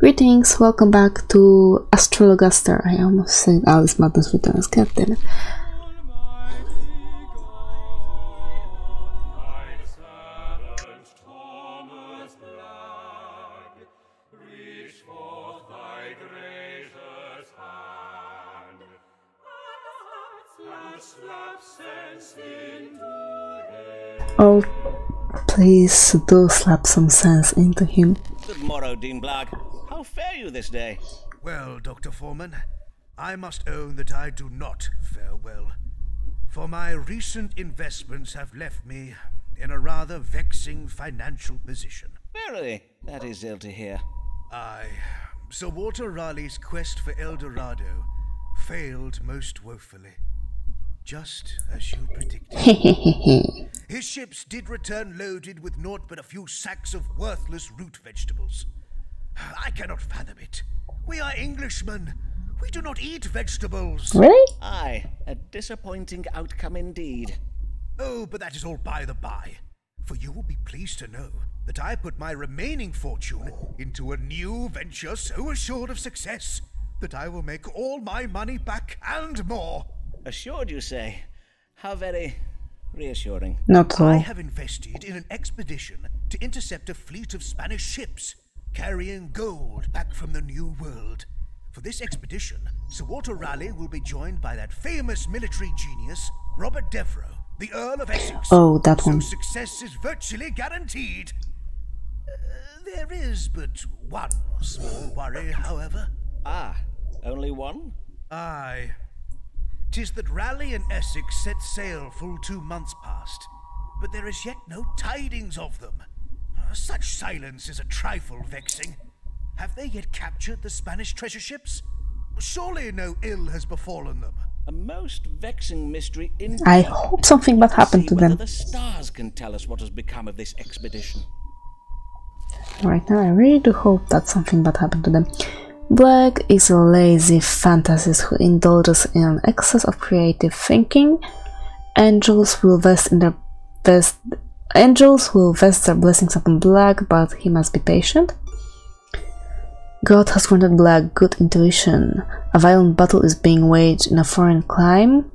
Greetings, welcome back to Astrologaster. I almost said Alice Madness Returns, god. Oh, please do slap some sense into him. Good morrow, Dean Blagg. How fare you this day? Well, Dr. Forman, I must own that I do not fare well. For my recent investments have left me in a rather vexing financial position. Verily, that is ill to hear. Aye, Sir Walter Raleigh's quest for El Dorado failed most woefully. Just as you predicted. His ships did return loaded with naught but a few sacks of worthless root vegetables. I cannot fathom it. We are Englishmen. We do not eat vegetables. Really? Aye, a disappointing outcome indeed. Oh, but that is all by the by. For you will be pleased to know that I put my remaining fortune into a new venture so assured of success that I will make all my money back and more. Assured, you say? How very reassuring. Not at I have invested in an expedition to intercept a fleet of Spanish ships carrying gold back from the New World. For this expedition, Sir Walter Raleigh will be joined by that famous military genius, Robert Devereux, the Earl of Essex. Oh, that one. so one. success is virtually guaranteed. Uh, there is but one small worry, however. Ah, only one? Aye. Tis that Raleigh and Essex set sail full two months past, but there is yet no tidings of them. Such silence is a trifle vexing. Have they yet captured the Spanish treasure ships? Surely no ill has befallen them. A most vexing mystery indeed. I hope something bad happened to them. the stars can tell us what has become of this expedition. Right now, I really do hope that something bad happened to them. Blagg is a lazy fantasist who indulges in an excess of creative thinking. Angels will vest in their best. Angels will vest their blessings upon Blagg, but he must be patient. God has granted Blagg good intuition. A violent battle is being waged in a foreign clime.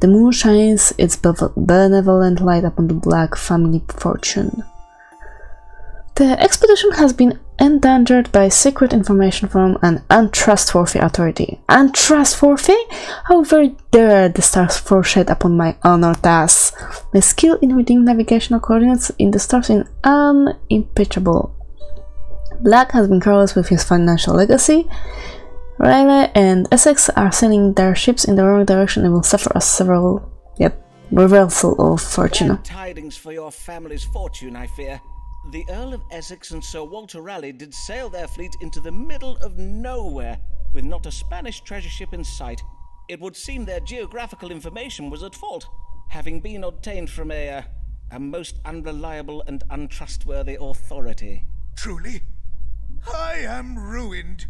The moon shines its benevolent light upon the Blagg family fortune. The expedition has been endangered by secret information from an untrustworthy authority. Untrustworthy? How very dare the stars foreshed upon my honor ass. My skill in reading navigational coordinates in the stars is unimpeachable. Blagg has been careless with his financial legacy. Raleigh and Essex are sailing their ships in the wrong direction and will suffer a several yet reversal of fortune. Tidings for your family's fortune, I fear. The Earl of Essex and Sir Walter Raleigh did sail their fleet into the middle of nowhere, with not a Spanish treasure ship in sight. It would seem their geographical information was at fault, having been obtained from a, uh, a most unreliable and untrustworthy authority. Truly, I am ruined.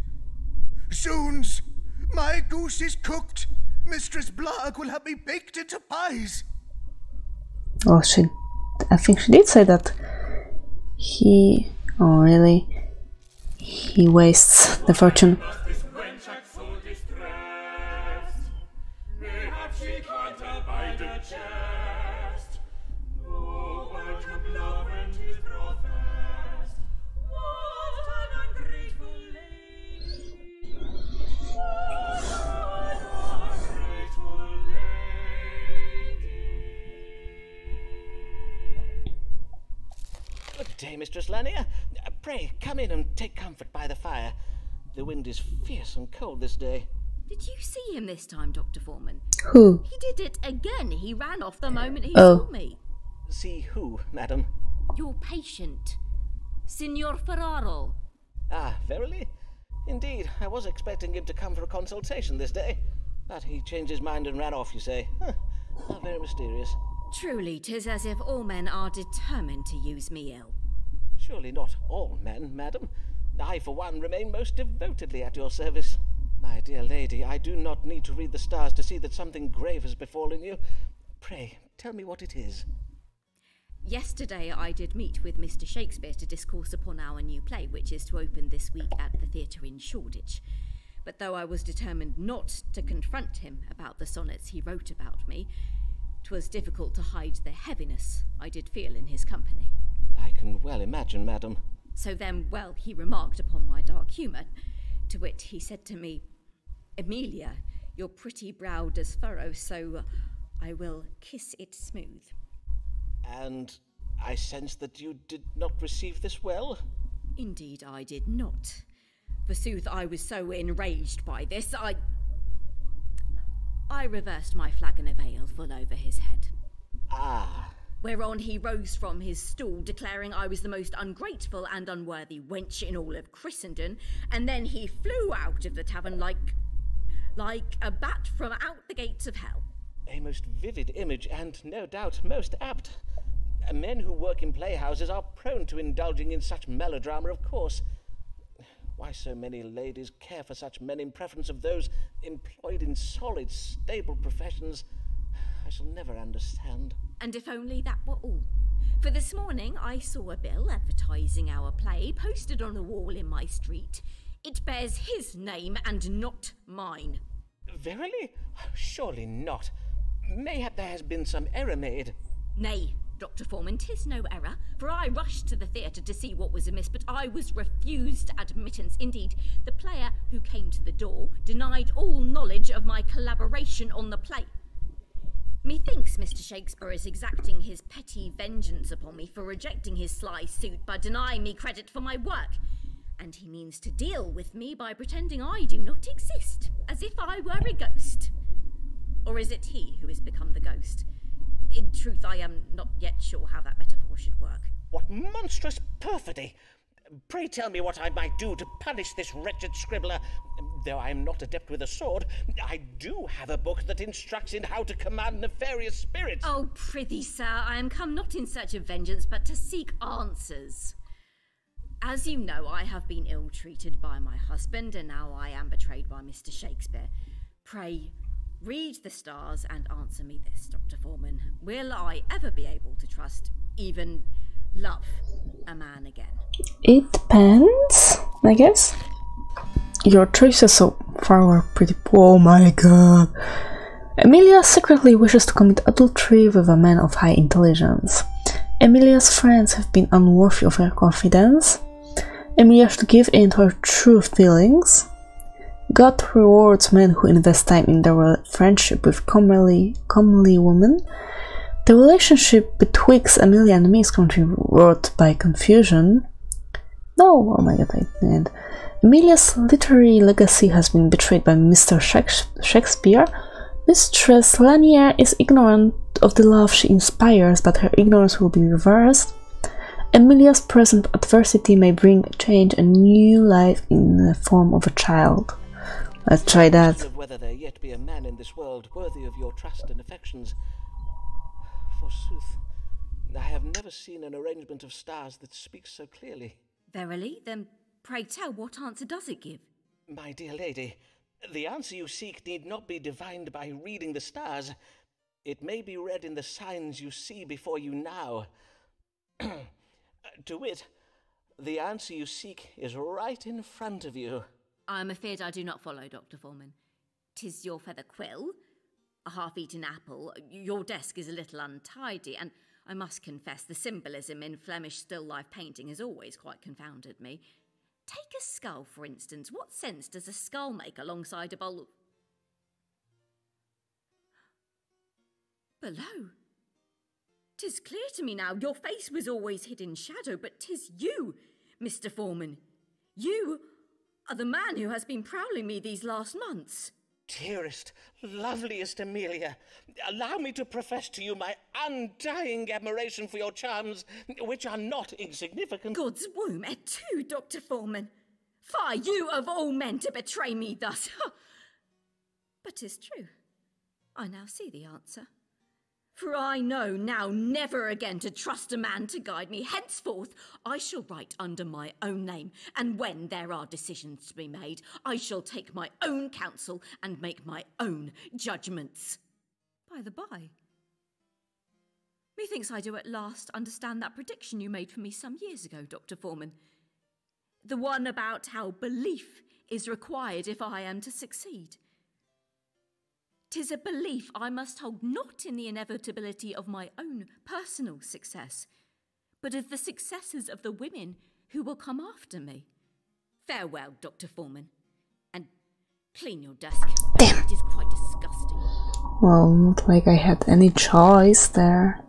Zoons, my goose is cooked. Mistress Blagg will have me baked into pies. Oh, she. I think she did say that. He. Oh, really? He wastes the fortune. Day, Mistress Lanier. Uh, Pray come in and take comfort by the fire. The wind is fierce and cold this day. Did you see him this time, Dr. Forman? Who? He did it again. He ran off the moment he Oh. saw me. See who, madam? Your patient, Signor Ferraro. Ah, verily? Indeed, I was expecting him to come for a consultation this day. But he changed his mind and ran off, you say. Huh. How very mysterious. Truly, 'tis as if all men are determined to use me ill. Surely not all men, madam. I, for one, remain most devotedly at your service. My dear lady, I do not need to read the stars to see that something grave has befallen you. Pray, tell me what it is. Yesterday I did meet with Mr. Shakespeare to discourse upon our new play, which is to open this week at the theatre in Shoreditch. But though I was determined not to confront him about the sonnets he wrote about me, 'twas difficult to hide the heaviness I did feel in his company. I can well imagine, madam. So then, well, he remarked upon my dark humour. To wit, he said to me, Emilia, your pretty brow does furrow, so I will kiss it smooth. And I sense that you did not receive this well? Indeed, I did not. Forsooth, I was so enraged by this, I. I reversed my flagon of ale full over his head. Ah, Whereon he rose from his stool, declaring I was the most ungrateful and unworthy wench in all of Christendom, and then he flew out of the tavern like. like a bat from out the gates of hell. a most vivid image, and no doubt most apt. Men who work in playhouses are prone to indulging in such melodrama, of course. Why so many ladies care for such men in preference of those employed in solid, stable professions, I shall never understand. And if only that were all. For this morning I saw a bill advertising our play posted on a wall in my street. It bears his name and not mine. Verily? Oh, surely not. Mayhap there has been some error made. Nay, Dr. Forman, tis no error, for I rushed to the theatre to see what was amiss, but I was refused admittance. Indeed, the player who came to the door denied all knowledge of my collaboration on the play. Methinks Mr. Shakespeare is exacting his petty vengeance upon me for rejecting his sly suit by denying me credit for my work. And he means to deal with me by pretending I do not exist, as if I were a ghost. Or is it he who has become the ghost? In truth, I am not yet sure how that metaphor should work. What monstrous perfidy! Pray tell me what I might do to punish this wretched scribbler. Though I am not adept with a sword, I do have a book that instructs in how to command nefarious spirits. Oh, prithee, sir, I am come not in search of vengeance, but to seek answers. As you know, I have been ill treated by my husband, and now I am betrayed by Mr. Shakespeare. Pray, read the stars and answer me this, Dr. Forman. Will I ever be able to trust, even love, a man again? It depends, I guess. Your choices so far were pretty poor. Oh my god. Emilia secretly wishes to commit adultery with a man of high intelligence. Emilia's friends have been unworthy of her confidence. Emilia should give in to her true feelings. God rewards men who invest time in their friendship with comely, comely women. The relationship betwixt Emilia and me is currently wrought by confusion. No, oh my god, I didn't. Emilia's literary legacy has been betrayed by Mr. Shakespeare. Mistress Lanier is ignorant of the love she inspires, but her ignorance will be reversed. Emilia's present adversity may bring change and new life in the form of a child. Let's try that. Forsooth, I have never seen an arrangement of stars that speaks so clearly. Verily, then pray tell, what answer does it give? My dear lady, the answer you seek need not be divined by reading the stars. It may be read in the signs you see before you now. to wit, the answer you seek is right in front of you. I am afraid I do not follow, Dr. Forman. Tis your feather quill, a half eaten apple, your desk is a little untidy, and I must confess the symbolism in Flemish still life painting has always quite confounded me. Take a skull, for instance. What sense does a skull make alongside a bowl of. Below. Tis clear to me now, your face was always hid in shadow, but tis you, Mr. Forman. You are the man who has been prowling me these last months. Dearest, loveliest Emilia, allow me to profess to you my undying admiration for your charms, which are not insignificant. God's womb et tu, Dr. Forman. Fie, you of all men to betray me thus. but 'tis true. I now see the answer. For I know now never again to trust a man to guide me. Henceforth, I shall write under my own name, and when there are decisions to be made, I shall take my own counsel and make my own judgments. By the by, Methinks I do at last understand that prediction you made for me some years ago, Dr. Forman. The one about how belief is required if I am to succeed. Tis a belief I must hold not in the inevitability of my own personal success, but of the successes of the women who will come after me. Farewell, Dr. Forman, and clean your desk. Damn. It is quite disgusting. Well, not like I had any choice there.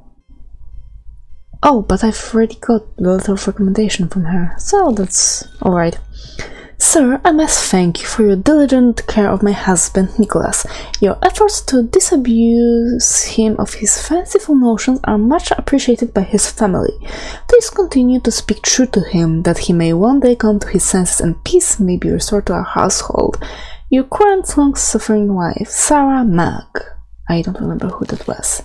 Oh, but I've already got a letter of recommendation from her, so that's alright. Sir, I must thank you for your diligent care of my husband, Nicholas. Your efforts to disabuse him of his fanciful notions are much appreciated by his family. Please continue to speak true to him, that he may one day come to his senses and peace may be restored to our household. Your current long-suffering wife, Sarah Mugg. I don't remember who that was.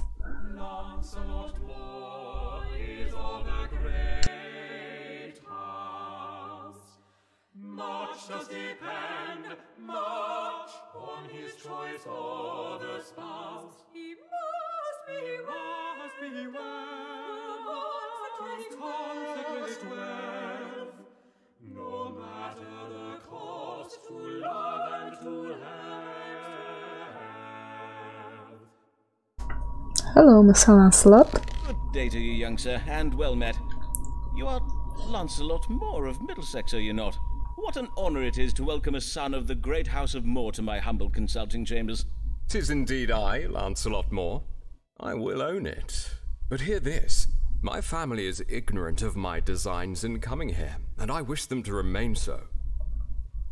Depend, much, on his choice of a spouse. He must be, must be well, to consecrate wealth, no matter the cost to love and to health. Hello, Mr. Lancelot. Good day to you, young sir, and well met. You are Lancelot Moore of Middlesex, are you not? What an honour it is to welcome a son of the great house of Moore to my humble consulting chambers. Tis indeed I, Lancelot Moore. I will own it. But hear this. My family is ignorant of my designs in coming here, and I wish them to remain so.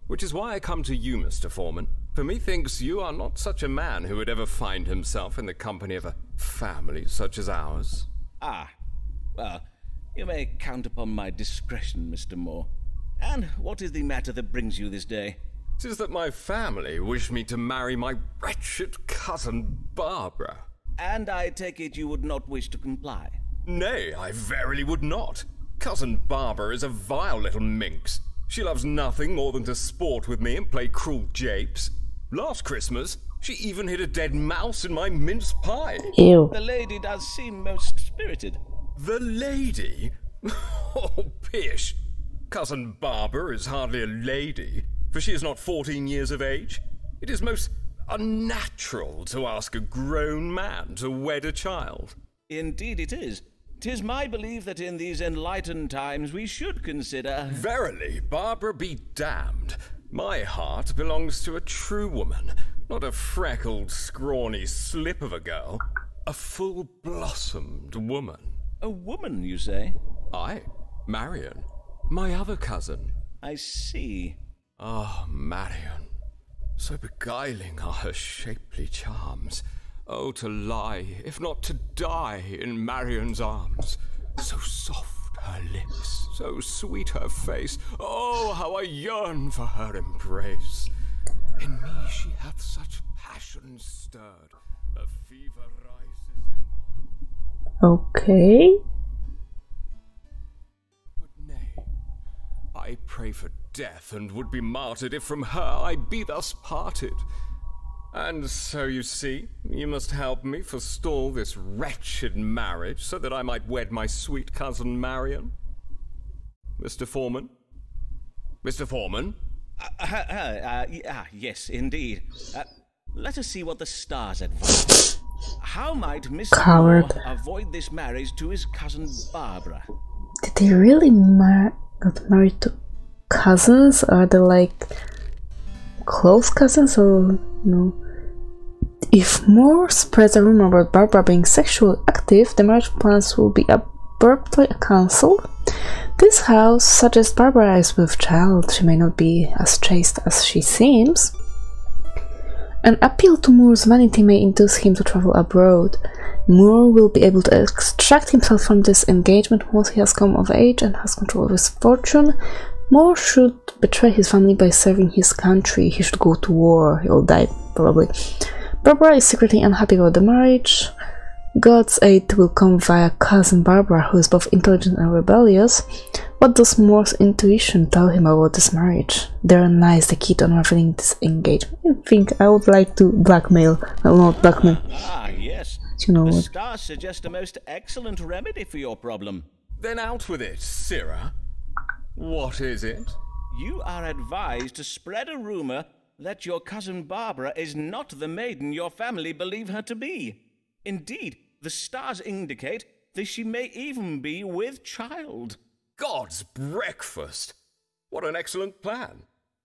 Which is why I come to you, Mr. Forman. For methinks you are not such a man who would ever find himself in the company of a family such as ours. Ah, well, you may count upon my discretion, Mr. Moore. And what is the matter that brings you this day? Tis that my family wish me to marry my wretched cousin Barbara. And I take it you would not wish to comply. Nay, I verily would not. Cousin Barbara is a vile little minx. She loves nothing more than to sport with me and play cruel japes. Last Christmas, she even hid a dead mouse in my mince pie. Ew. The lady does seem most spirited. The lady? Oh, pish! Cousin Barbara is hardly a lady, for she is not fourteen years of age. It is most unnatural to ask a grown man to wed a child. Indeed it is. Tis my belief that in these enlightened times we should consider. Verily, Barbara be damned. My heart belongs to a true woman, not a freckled, scrawny slip of a girl. A full blossomed woman. A woman, you say? I, Marion, my other cousin. I see. Ah, Marion. So beguiling are her shapely charms. Oh, to lie, if not to die, in Marion's arms. So soft her lips, so sweet her face. Oh, how I yearn for her embrace. In me she hath such passion stirred, a fever rises in mine. Okay. I pray for death and would be martyred if from her I be thus parted. And so you see, you must help me forestall this wretched marriage so that I might wed my sweet cousin Marion. Mr. Forman? Mr. Forman? Uh, uh, uh, y- ah, yes, indeed. Uh, let us see what the stars advise. How might Mr. Coward. Avoid this marriage to his cousin Barbara? Did they really mar- got married to cousins? Are they like close cousins or no? If Moore spreads a rumor about Barbara being sexually active, the marriage plans will be abruptly cancelled. This house suggests Barbara is with child. She may not be as chaste as she seems. An appeal to Moore's vanity may induce him to travel abroad. Moore will be able to extract himself from this engagement once he has come of age and has control of his fortune. Moore should betray his family by serving his country. He should go to war. He'll die, probably. Barbara is secretly unhappy about the marriage. God's aid will come via cousin Barbara, who is both intelligent and rebellious. What does Moore's intuition tell him about this marriage? Therein lies the key to unraveling this engagement. I think I would like to blackmail. Well, not blackmail. Ah, yes. you know The what? stars suggest a most excellent remedy for your problem. Then out with it, Sirrah. What is it? You are advised to spread a rumor that your cousin Barbara is not the maiden your family believe her to be. Indeed, the stars indicate that she may even be with child. God's breakfast! What an excellent plan.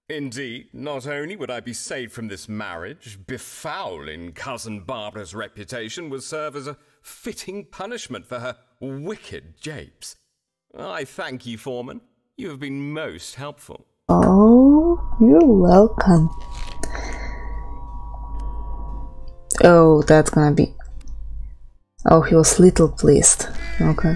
Indeed, not only would I be saved from this marriage, befouling cousin Barbara's reputation would serve as a fitting punishment for her wicked japes. I thank you, Forman. You have been most helpful. Oh, you're welcome. Oh, that's gonna be. Oh, he was little pleased. Okay.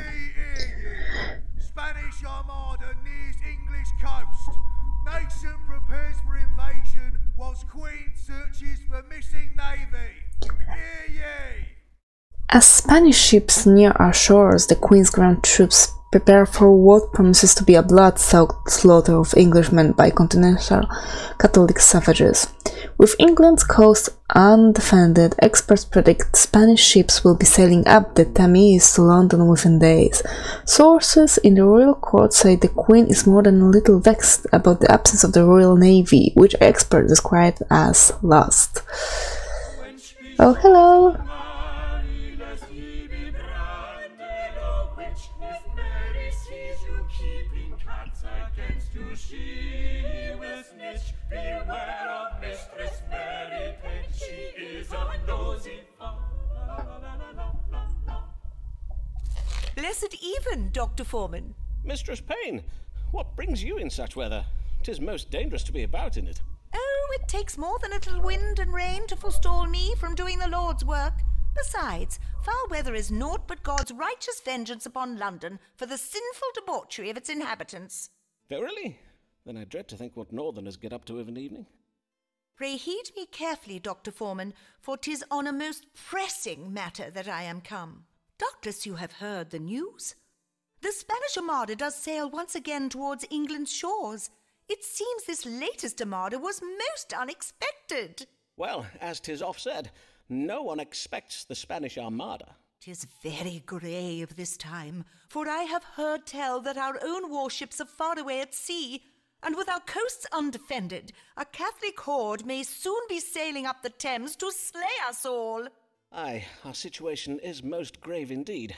As Spanish ships near our shores, the Queen's Grand Troops prepare for what promises to be a blood-soaked slaughter of Englishmen by continental Catholic savages. With England's coast undefended, experts predict Spanish ships will be sailing up the Thames to London within days. Sources in the royal court say the Queen is more than a little vexed about the absence of the Royal Navy, which experts describe as lost. Oh, hello! Blessed even, Dr. Forman. Mistress Payne, what brings you in such weather? 'Tis most dangerous to be about in it. Oh, it takes more than a little wind and rain to forestall me from doing the Lord's work. Besides, foul weather is naught but God's righteous vengeance upon London for the sinful debauchery of its inhabitants. Verily? Then I dread to think what northerners get up to of an evening. Pray heed me carefully, Dr. Forman, for 'tis on a most pressing matter that I am come. Doubtless you have heard the news. The Spanish Armada does sail once again towards England's shores. It seems this latest Armada was most unexpected. Well, as 'tis oft said, no one expects the Spanish Armada. 'Tis very grave this time, for I have heard tell that our own warships are far away at sea, and with our coasts undefended, a Catholic horde may soon be sailing up the Thames to slay us all. Aye, our situation is most grave indeed.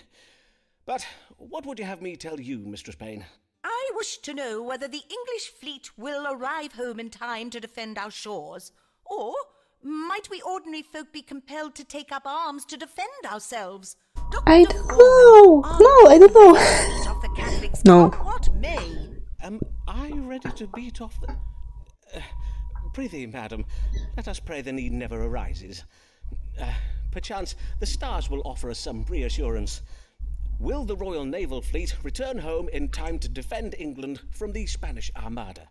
But what would you have me tell you, Mistress Payne? I wish to know whether the English fleet will arrive home in time to defend our shores, or might we ordinary folk be compelled to take up arms to defend ourselves? Dr. I don't know. No, I don't know. the feet of the Catholics No. what may. Am I ready to beat off the. Uh, prithee, madam, let us pray the need never arises. Uh, perchance the stars will offer us some reassurance. Will the Royal Naval Fleet return home in time to defend England from the Spanish Armada?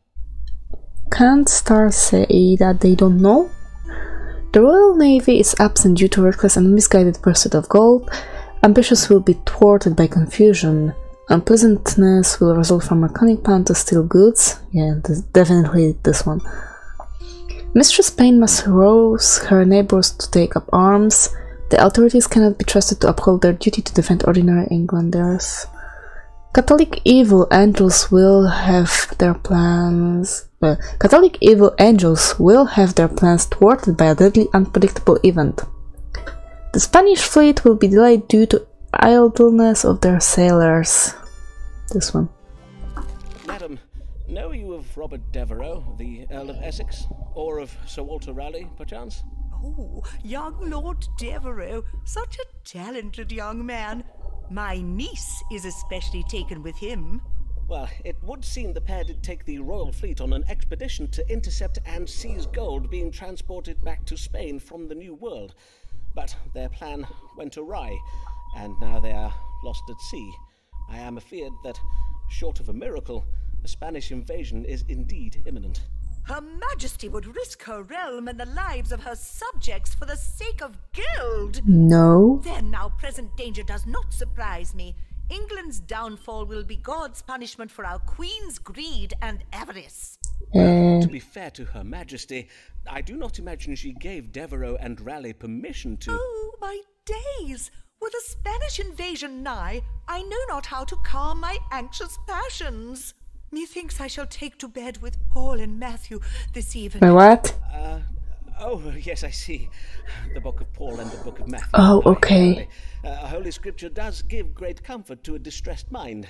Can't stars say that they don't know? The Royal Navy is absent due to reckless and misguided pursuit of gold. Ambitions will be thwarted by confusion. Unpleasantness will result from a cunning plan to steal goods. Yeah, definitely this one. Mistress Payne must rouse her neighbors to take up arms. The authorities cannot be trusted to uphold their duty to defend ordinary Englanders. Catholic evil angels will have their plans. Well, Catholic evil angels will have their plans thwarted by a deadly unpredictable event. The Spanish fleet will be delayed due to idleness of their sailors. This one. Know you of Robert Devereux, the Earl of Essex? Or of Sir Walter Raleigh, perchance? Oh, young Lord Devereux, such a talented young man. My niece is especially taken with him. Well, it would seem the pair did take the royal fleet on an expedition to intercept and seize gold being transported back to Spain from the New World. But their plan went awry, and now they are lost at sea. I am afeard that, short of a miracle, a Spanish invasion is indeed imminent. Her Majesty would risk her realm and the lives of her subjects for the sake of gold. No. Then our present danger does not surprise me. England's downfall will be God's punishment for our Queen's greed and avarice. Uh, To be fair to Her Majesty, I do not imagine she gave Devereux and Raleigh permission to. Oh, my days! With the Spanish invasion nigh, I know not how to calm my anxious passions. Methinks I shall take to bed with Paul and Matthew this evening. My what? Uh, oh, yes, I see. The Book of Paul and the Book of Matthew. Oh, okay. clearly. Uh, Holy Scripture does give great comfort to a distressed mind.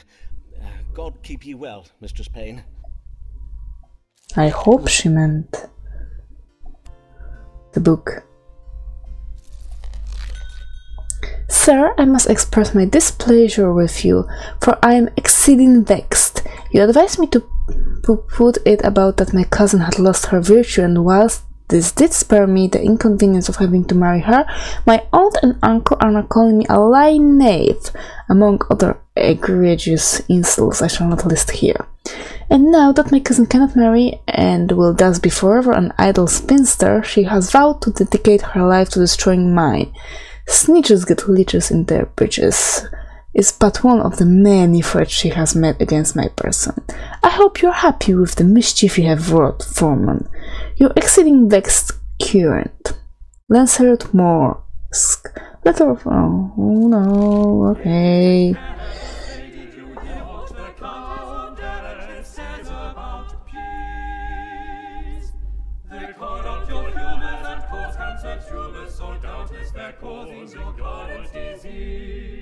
Uh, God keep ye well, Mistress Payne. I hope she meant the book. Sir, I must express my displeasure with you, for I am exceeding vexed. You advised me to pu- put it about that my cousin had lost her virtue, and whilst this did spare me the inconvenience of having to marry her, my aunt and uncle are now calling me a lying knave, among other egregious insults I shall not list here. And now that my cousin cannot marry and will thus be forever an idle spinster, she has vowed to dedicate her life to destroying mine. Snitches get leeches in their breeches is but one of the many threats she has made against my person. I hope you're happy with the mischief you have wrought, Forman. You're exceeding vexed current. Lancelot Morsk. Letter of oh, no, okay. Causing your disease.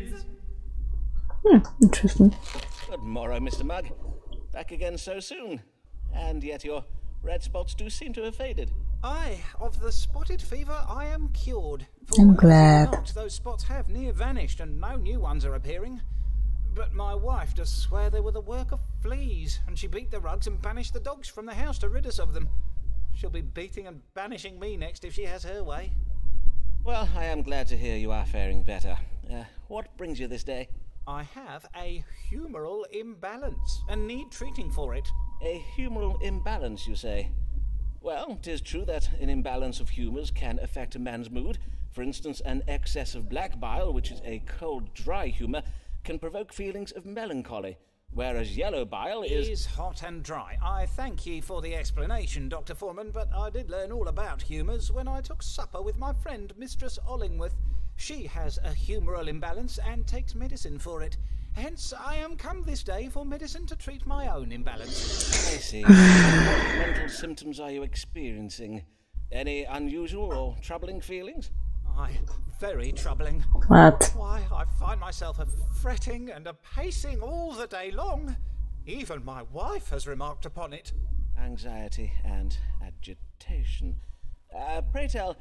Hmm, interesting. Good morrow, Mr. Mugg. Back again so soon. And yet your red spots do seem to have faded. Aye, of the spotted fever I am cured. For I'm as you glad. note, those spots have near vanished and no new ones are appearing. But my wife does swear they were the work of fleas, and she beat the rugs and banished the dogs from the house to rid us of them. She'll be beating and banishing me next if she has her way. Well, I am glad to hear you are faring better. Uh, what brings you this day? I have a humoral imbalance and need treating for it. A humoral imbalance, you say? Well, 'tis true that an imbalance of humours can affect a man's mood. For instance, an excess of black bile, which is a cold, dry humour, can provoke feelings of melancholy, whereas yellow bile is. is hot and dry. I thank ye for the explanation, Dr. Forman, but I did learn all about humours when I took supper with my friend, Mistress Ollingworth. She has a humoral imbalance and takes medicine for it. Hence, I am come this day for medicine to treat my own imbalance. I see. what mental symptoms are you experiencing? Any unusual or troubling feelings? Aye, very troubling. What? Why, I find myself a fretting and a pacing all the day long. Even my wife has remarked upon it. Anxiety and agitation. Uh, pray tell,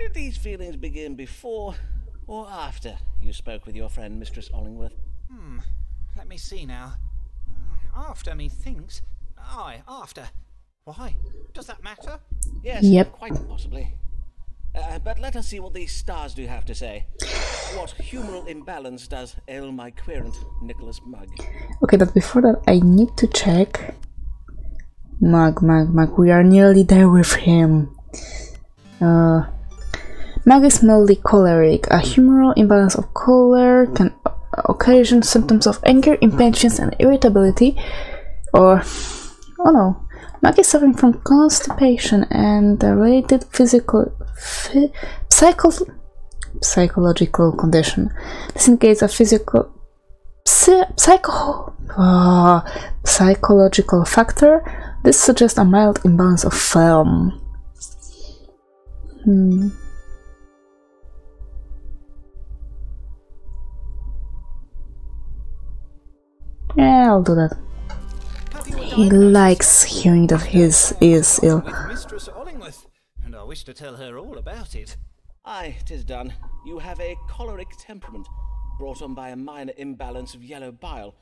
did these feelings begin before or after you spoke with your friend, Mistress Ollingworth? Hmm. Let me see now. Uh, After, methinks. Aye, after. Why? Does that matter? Yes, Yep. quite possibly. Uh, but let us see what these stars do have to say. What humoral imbalance does ail my querent, Nicholas Mugg? Okay, but before that, I need to check. Mugg, Mugg, Mugg, we are nearly there with him. Uh, Mildly choleric. A humoral imbalance of choler can occasion symptoms of anger, impatience, and irritability. Or, oh no, Mugg is suffering from constipation and a related physical, phy- psycho, psychological condition. This indicates a physical psy- psycho ah, psychological factor. This suggests a mild imbalance of phlegm. Hmm. Yeah, I'll do that. Have you a He likes hearing that his is ill. Mistress Ollingworth, and I wish to tell her all about it. Aye, 'tis done. You have a choleric temperament, brought on by a minor imbalance of yellow bile.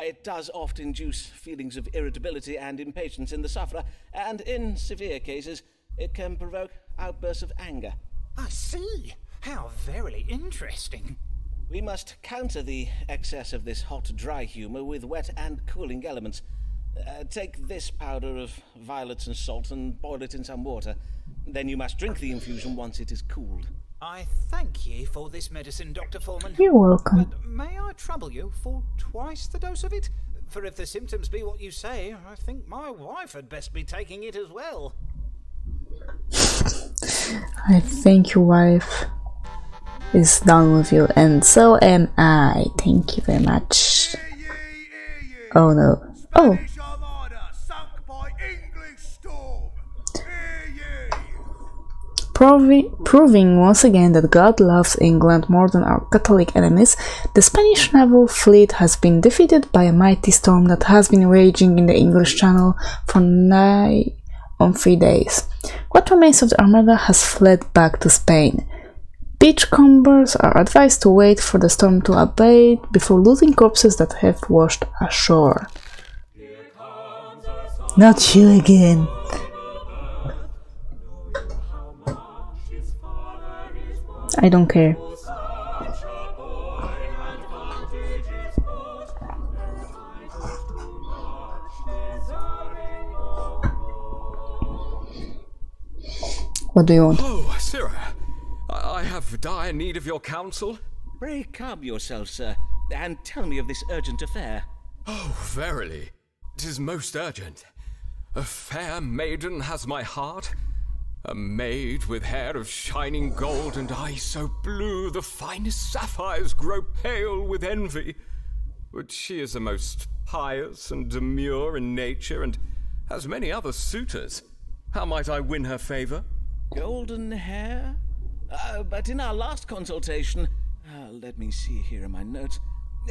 It does often induce feelings of irritability and impatience in the sufferer, and in severe cases, it can provoke outbursts of anger. I see. How verily interesting. We must counter the excess of this hot, dry humour with wet and cooling elements. Uh, take this powder of violets and salt and boil it in some water. Then you must drink the infusion once it is cooled. I thank ye for this medicine, Dr. Forman. You're welcome. But may I trouble you for twice the dose of it? For if the symptoms be what you say, I think my wife had best be taking it as well. I thank you, wife. Is done with you, and so am I. Thank you very much. Oh no. Oh, proving once again that God loves England more than our Catholic enemies, the Spanish naval fleet has been defeated by a mighty storm that has been raging in the English Channel for nigh on three days. What remains of the Armada has fled back to Spain. Beachcombers are advised to wait for the storm to abate before looting corpses that have washed ashore. Not you again. I don't care. What do you want? Oh, Sirrah, I have dire need of your counsel. Pray calm yourself, sir, and tell me of this urgent affair. Oh, verily, verily, 'tis most urgent. A fair maiden has my heart. A maid with hair of shining gold and eyes so blue the finest sapphires grow pale with envy. But she is a most pious and demure in nature and has many other suitors. How might I win her favor? Golden hair? Uh, but in our last consultation, uh, let me see here in my notes.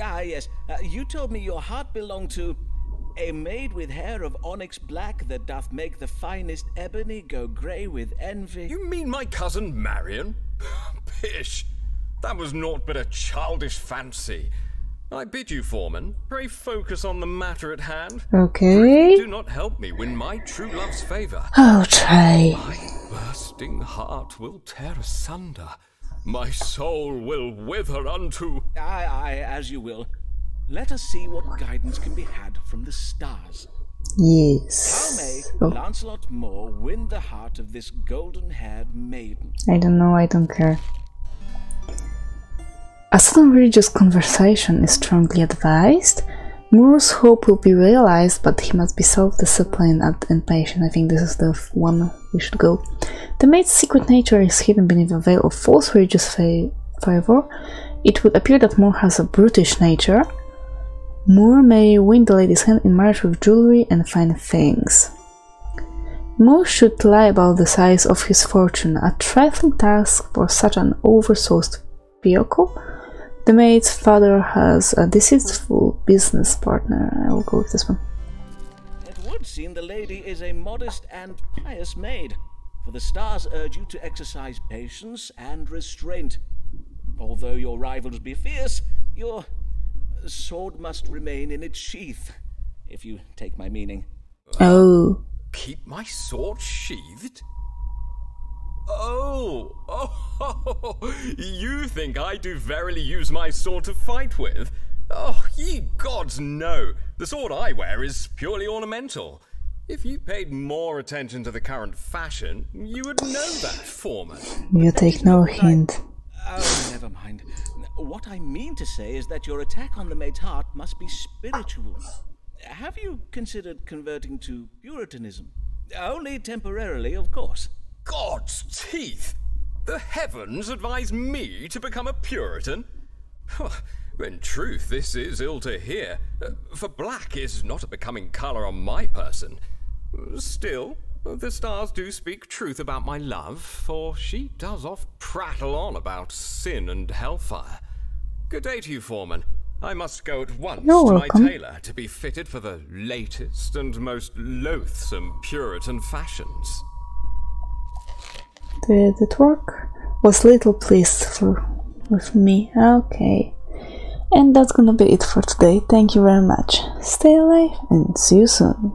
Ah, yes, uh, you told me your heart belonged to a maid with hair of onyx black that doth make the finest ebony go grey with envy. You mean my cousin Marion? Pish! That was naught but a childish fancy. I bid you, Forman, pray focus on the matter at hand. Okay. Do not help me win my true love's favour. I'll try. My bursting heart will tear asunder. My soul will wither unto. Aye, aye, as you will. Let us see what guidance can be had from the stars. Yes. How may Oh, Lancelot Moore win the heart of this golden haired maiden? I don't know, I don't care. A sudden religious conversation is strongly advised. Moore's hope will be realized, but he must be self-disciplined and- and patient. I think this is the one we should go. The maid's secret nature is hidden beneath a veil of false religious fa- favor. It would appear that Moore has a brutish nature. Moore may win the lady's hand in marriage with jewelry and fine things. Moore should lie about the size of his fortune, a trifling task for such an oversourced vehicle. The maid's father has a deceitful business partner. I will go with this one. It would seem the lady is a modest and pious maid, for the stars urge you to exercise patience and restraint. Although your rivals be fierce, your sword must remain in its sheath, if you take my meaning. Oh, Keep my sword sheathed? Oh, oh, you think I do verily use my sword to fight with? Oh, ye gods, no. The sword I wear is purely ornamental. If you paid more attention to the current fashion, you would know that, Forman. you take no hint. Oh, never mind. What I mean to say is that your attack on the maid's heart must be spiritual. Have you considered converting to Puritanism? Only temporarily, of course. God's teeth! The heavens advise me to become a Puritan? In truth, this is ill to hear, uh, for black is not a becoming colour on my person. Still, the stars do speak truth about my love, for she does oft prattle on about sin and hellfire. Good day to you, Forman. I must go at once You're to welcome. my tailor to be fitted for the latest and most loathsome Puritan fashions. Did it work? Was little pleased for with me. Okay. And that's gonna be it for today. Thank you very much. Stay alive and see you soon.